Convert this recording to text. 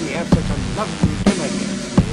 we have such a lovely dinner.